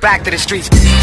back to the streets.